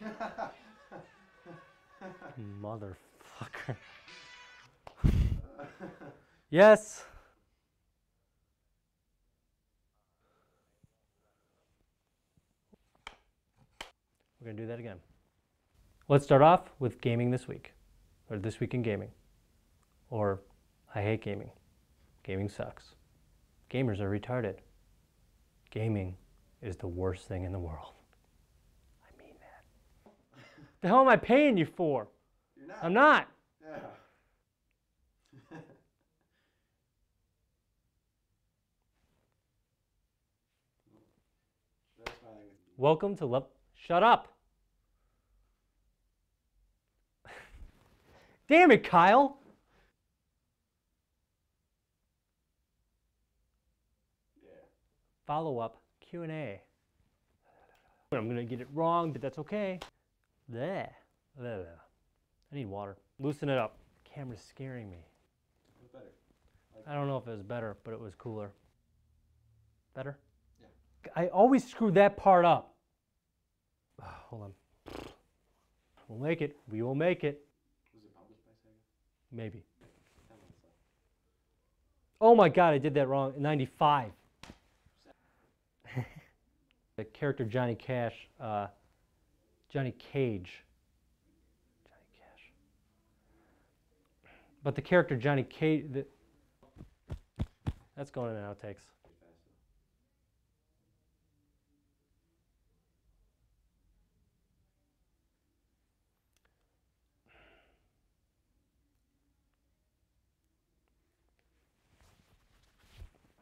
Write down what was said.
Motherfucker. yes. We're going to do that again. Let's start off with gaming this week, or this week in gaming, or I hate gaming. Gaming sucks. Gamers are retarded. Gaming is the worst thing in the world. I mean that. the hell am I paying you for? You're not. I'm not. Yeah. That's smiling with you. Welcome to Love. Shut up. Damn it, Kyle. Follow up Q&A. I'm going to get it wrong, but that's okay. Bleh. I need water. Loosen it up. Camera's scaring me. Better. I don't know if it was better, but it was cooler. Better? Yeah. I always screw that part up. Ah, hold on. We'll make it. We will make it. Was it published by Sega? Maybe. That one sucked. Oh my god, I did that wrong. 95. the character Johnny Cash, uh, Johnny Cage. Johnny Cash. But the character Johnny Cage, that's going in outtakes.